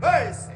Mercy.